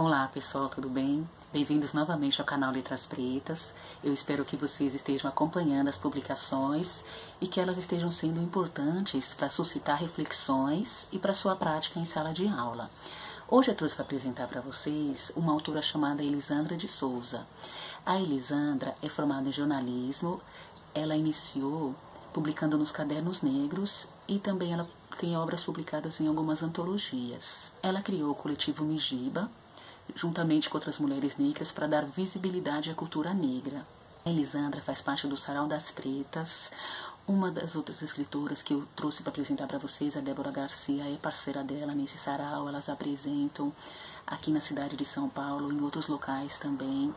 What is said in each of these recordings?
Olá pessoal, tudo bem? Bem-vindos novamente ao canal Letras Pretas. Eu espero que vocês estejam acompanhando as publicações e que elas estejam sendo importantes para suscitar reflexões e para sua prática em sala de aula. Hoje eu trouxe para apresentar para vocês uma autora chamada Elisandra de Souza. A Elisandra é formada em jornalismo, ela iniciou publicando nos Cadernos Negros e também ela tem obras publicadas em algumas antologias. Ela criou o coletivo Mijiba, juntamente com outras mulheres negras, para dar visibilidade à cultura negra. A Elisandra faz parte do Sarau das Pretas. Uma das outras escritoras que eu trouxe para apresentar para vocês, a Débora Garcia, é parceira dela nesse sarau. Elas apresentam aqui na cidade de São Paulo, em outros locais também.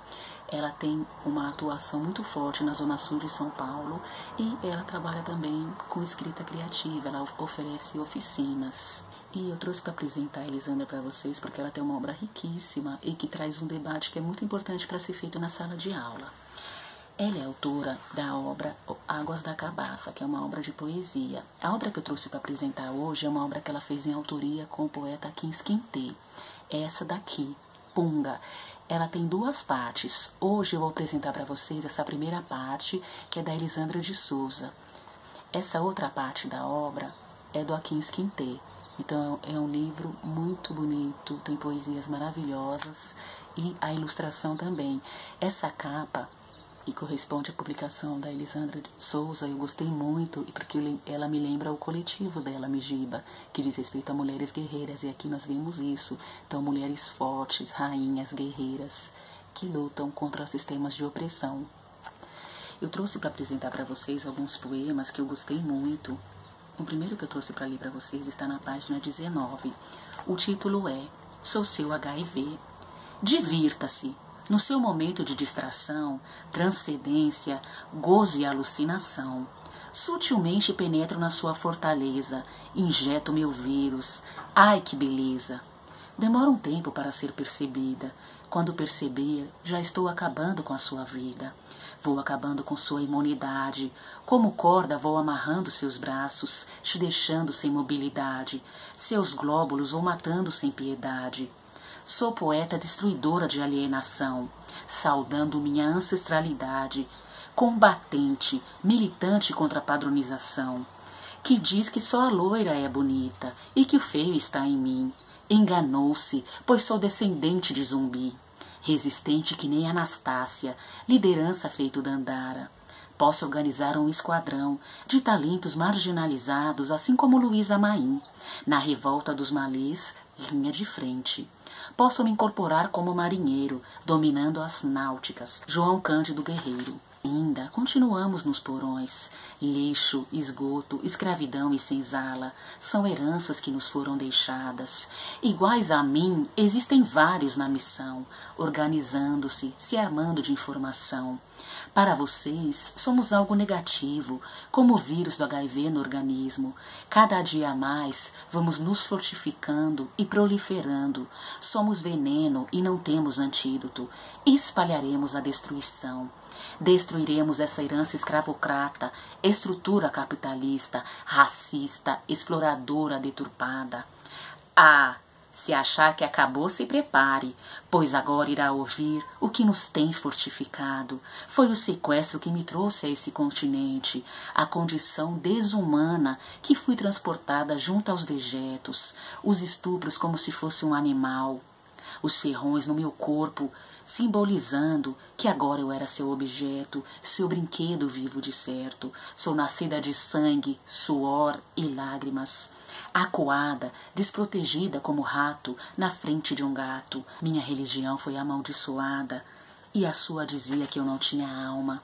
Ela tem uma atuação muito forte na Zona Sul de São Paulo e ela trabalha também com escrita criativa, ela oferece oficinas. E eu trouxe para apresentar a Elisandra para vocês porque ela tem uma obra riquíssima e que traz um debate que é muito importante para ser feito na sala de aula. Ela é autora da obra Águas da Cabaça, que é uma obra de poesia. A obra que eu trouxe para apresentar hoje é uma obra que ela fez em autoria com o poeta Kim Quintê. Essa daqui, Punga. Ela tem duas partes. Hoje eu vou apresentar para vocês essa primeira parte, que é da Elisandra de Souza. Essa outra parte da obra é do Akin Quintê. Então é um livro muito bonito, tem poesias maravilhosas e a ilustração também. Essa capa que corresponde à publicação da Elisandra Souza, eu gostei muito e porque ela me lembra o coletivo dela, Mijiba, que diz respeito a mulheres guerreiras e aqui nós vemos isso. Então mulheres fortes, rainhas, guerreiras que lutam contra os sistemas de opressão. Eu trouxe para apresentar para vocês alguns poemas que eu gostei muito o primeiro que eu trouxe para ler para vocês está na página 19. O título é Sou seu HIV. Divirta-se. No seu momento de distração, transcendência, gozo e alucinação. Sutilmente penetro na sua fortaleza, injeto meu vírus. Ai que beleza! Demora um tempo para ser percebida. Quando perceber, já estou acabando com a sua vida. Vou acabando com sua imunidade. Como corda, vou amarrando seus braços, te deixando sem mobilidade. Seus glóbulos vou matando sem piedade. Sou poeta destruidora de alienação, saudando minha ancestralidade, combatente, militante contra a padronização, que diz que só a loira é bonita e que o feio está em mim. Enganou-se, pois sou descendente de zumbi resistente que nem Anastácia, liderança feito Dandara. Posso organizar um esquadrão de talentos marginalizados, assim como Luísa Maim, na revolta dos malês, linha de frente. Posso me incorporar como marinheiro, dominando as náuticas, João Cândido Guerreiro. Ainda continuamos nos porões. Lixo, esgoto, escravidão e senzala são heranças que nos foram deixadas. Iguais a mim, existem vários na missão, organizando-se, se armando de informação. Para vocês, somos algo negativo, como o vírus do HIV no organismo. Cada dia a mais, vamos nos fortificando e proliferando. Somos veneno e não temos antídoto. Espalharemos a destruição. Destruiremos essa herança escravocrata, estrutura capitalista, racista, exploradora deturpada. Ah, se achar que acabou, se prepare, pois agora irá ouvir o que nos tem fortificado. Foi o sequestro que me trouxe a esse continente, a condição desumana que fui transportada junto aos dejetos, os estupros como se fosse um animal, os ferrões no meu corpo, simbolizando que agora eu era seu objeto, seu brinquedo vivo de certo. Sou nascida de sangue, suor e lágrimas. Acuada, desprotegida como rato na frente de um gato, minha religião foi amaldiçoada e a sua dizia que eu não tinha alma.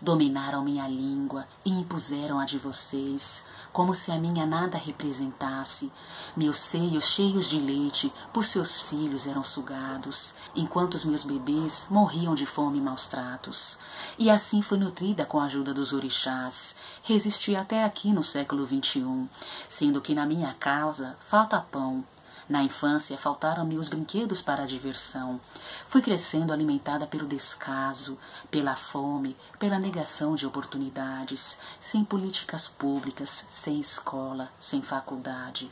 Dominaram minha língua e impuseram a de vocês, como se a minha nada representasse. Meus seios cheios de leite por seus filhos eram sugados, enquanto os meus bebês morriam de fome e maus tratos. E assim fui nutrida com a ajuda dos orixás. Resisti até aqui no século XXI, sendo que na minha causa falta pão, Na infância faltaram-me os brinquedos para a diversão. Fui crescendo alimentada pelo descaso, pela fome, pela negação de oportunidades, sem políticas públicas, sem escola, sem faculdade.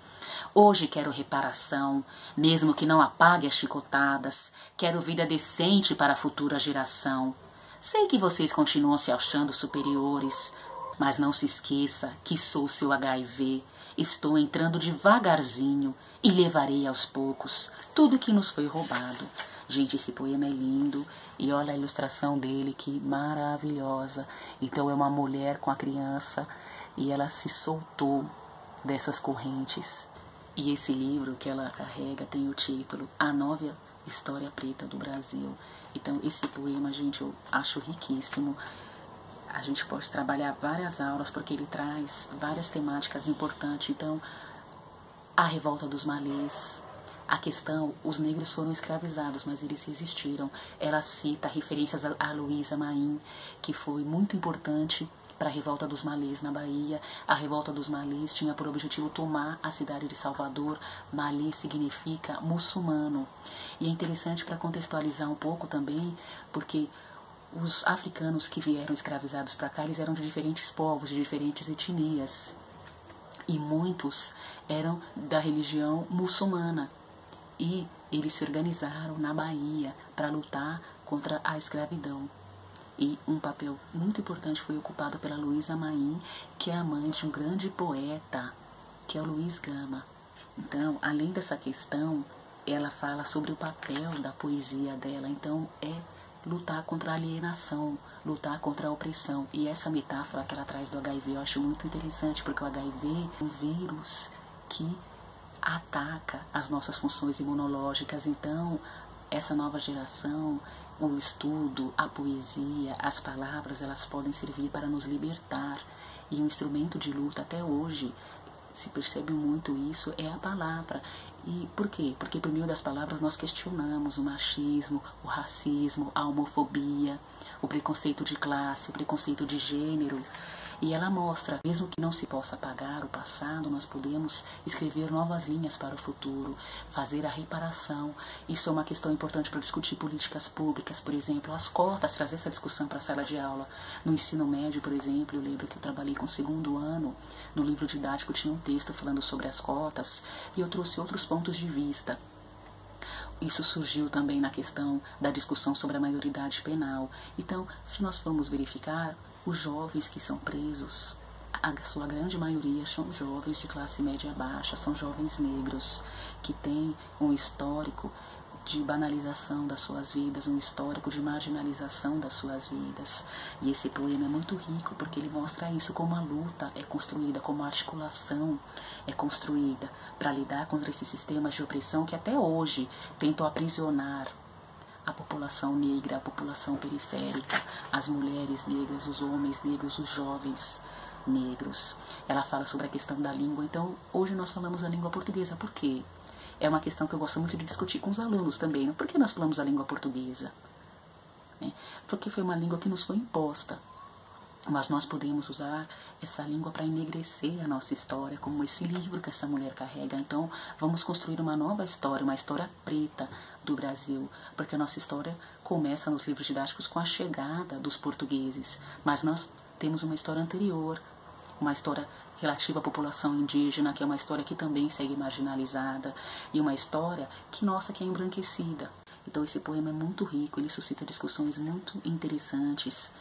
Hoje quero reparação, mesmo que não apague as chicotadas. Quero vida decente para a futura geração. Sei que vocês continuam se achando superiores, mas não se esqueça que sou seu HIV. Estou entrando devagarzinho e levarei aos poucos tudo que nos foi roubado. Gente, esse poema é lindo e olha a ilustração dele que maravilhosa. Então é uma mulher com a criança e ela se soltou dessas correntes. E esse livro que ela carrega tem o título A Nova História Preta do Brasil. Então esse poema, gente, eu acho riquíssimo. A gente pode trabalhar várias aulas porque ele traz várias temáticas importantes. Então, a revolta dos malês, a questão, os negros foram escravizados, mas eles resistiram. Ela cita referências a, Luísa Maim, que foi muito importante para a revolta dos malês na Bahia. A revolta dos malês tinha por objetivo tomar a cidade de Salvador. Malê significa muçulmano. E é interessante para contextualizar um pouco também, porque os africanos que vieram escravizados para cá, eles eram de diferentes povos, de diferentes etnias. E muitos eram da religião muçulmana. E eles se organizaram na Bahia para lutar contra a escravidão. E um papel muito importante foi ocupado pela Luísa Maim, que é a mãe de um grande poeta, que é o Luiz Gama. Então, além dessa questão, ela fala sobre o papel da poesia dela. Então, é lutar contra a alienação, lutar contra a opressão. E essa metáfora que ela traz do HIV eu acho muito interessante, porque o HIV é um vírus que ataca as nossas funções imunológicas. Então, essa nova geração, o estudo, a poesia, as palavras, elas podem servir para nos libertar. E um instrumento de luta até hoje se percebe muito isso é a palavra. E por quê? Porque por meio das palavras nós questionamos o machismo, o racismo, a homofobia, o preconceito de classe, o preconceito de gênero. E ela mostra, mesmo que não se possa apagar o passado, nós podemos escrever novas linhas para o futuro, fazer a reparação. Isso é uma questão importante para discutir políticas públicas, por exemplo, as cotas, trazer essa discussão para a sala de aula. No ensino médio, por exemplo, eu lembro que eu trabalhei com o segundo ano, no livro didático tinha um texto falando sobre as cotas, e eu trouxe outros pontos de vista. Isso surgiu também na questão da discussão sobre a maioridade penal. Então, se nós formos verificar, os jovens que são presos, a sua grande maioria são jovens de classe média baixa, são jovens negros que têm um histórico de banalização das suas vidas, um histórico de marginalização das suas vidas. E esse poema é muito rico porque ele mostra isso como a luta é construída, como a articulação é construída para lidar contra esses sistemas de opressão que até hoje tentam aprisionar a população negra, a população periférica, as mulheres negras, os homens negros, os jovens negros. Ela fala sobre a questão da língua. Então, hoje nós falamos a língua portuguesa. Por quê? É uma questão que eu gosto muito de discutir com os alunos também. Por que nós falamos a língua portuguesa? É, porque foi uma língua que nos foi imposta. Mas nós podemos usar essa língua para enegrecer a nossa história, como esse livro que essa mulher carrega. Então, vamos construir uma nova história, uma história preta do Brasil, porque a nossa história começa nos livros didáticos com a chegada dos portugueses, mas nós temos uma história anterior, uma história relativa à população indígena, que é uma história que também segue marginalizada, e uma história que nossa que é embranquecida. Então esse poema é muito rico, ele suscita discussões muito interessantes.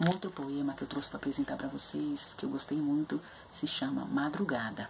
Um outro poema que eu trouxe para apresentar para vocês, que eu gostei muito, se chama Madrugada.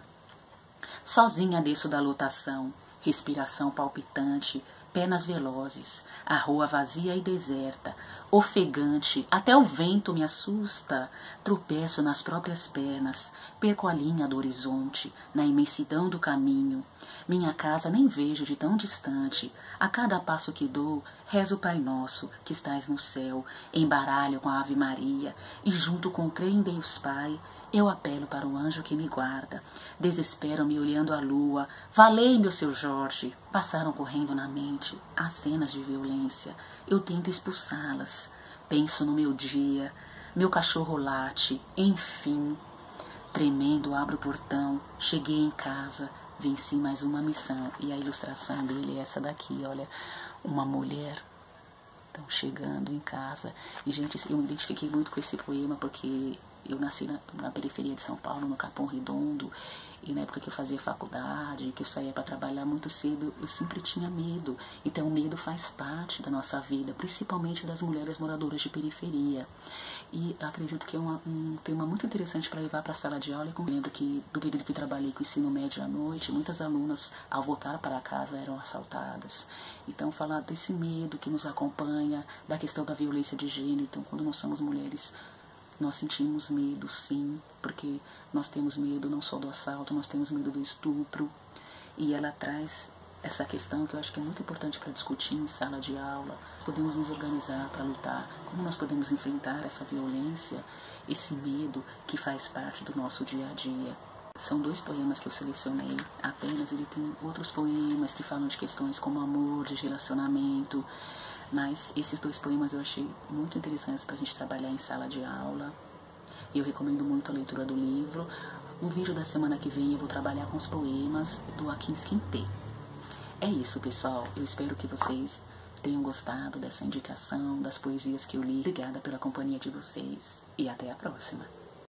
Sozinha desço da lotação, respiração palpitante, penas velozes, a rua vazia e deserta, ofegante, até o vento me assusta, tropeço nas próprias pernas, perco a linha do horizonte, na imensidão do caminho. Minha casa nem vejo de tão distante, a cada passo que dou, rezo o Pai Nosso, que estás no céu, embaralho com a Ave Maria, e junto com em Deus Pai, eu apelo para o anjo que me guarda. Desespero-me olhando a lua. Valei-me o seu Jorge. Passaram correndo na mente as cenas de violência. Eu tento expulsá-las. Penso no meu dia. Meu cachorro late. Enfim. Tremendo, abro o portão. Cheguei em casa. venci mais uma missão. E a ilustração dele é essa daqui, olha, uma mulher então chegando em casa. E gente, eu me identifiquei muito com esse poema porque eu nasci na, na, periferia de São Paulo, no Capão Redondo, e na época que eu fazia faculdade, que eu saía para trabalhar muito cedo, eu sempre tinha medo. Então, o medo faz parte da nossa vida, principalmente das mulheres moradoras de periferia. E acredito que é uma, um tema muito interessante para levar para a sala de aula. Eu lembro que, do período que trabalhei com ensino médio à noite, muitas alunas, ao voltar para casa, eram assaltadas. Então, falar desse medo que nos acompanha, da questão da violência de gênero. Então, quando nós somos mulheres nós sentimos medo, sim, porque nós temos medo não só do assalto, nós temos medo do estupro. E ela traz essa questão que eu acho que é muito importante para discutir em sala de aula. Podemos nos organizar para lutar, como nós podemos enfrentar essa violência, esse medo que faz parte do nosso dia a dia. São dois poemas que eu selecionei apenas, ele tem outros poemas que falam de questões como amor, de relacionamento, mas esses dois poemas eu achei muito interessantes para a gente trabalhar em sala de aula. Eu recomendo muito a leitura do livro. No vídeo da semana que vem eu vou trabalhar com os poemas do Akin Quinte. É isso, pessoal. Eu espero que vocês tenham gostado dessa indicação, das poesias que eu li. Obrigada pela companhia de vocês e até a próxima.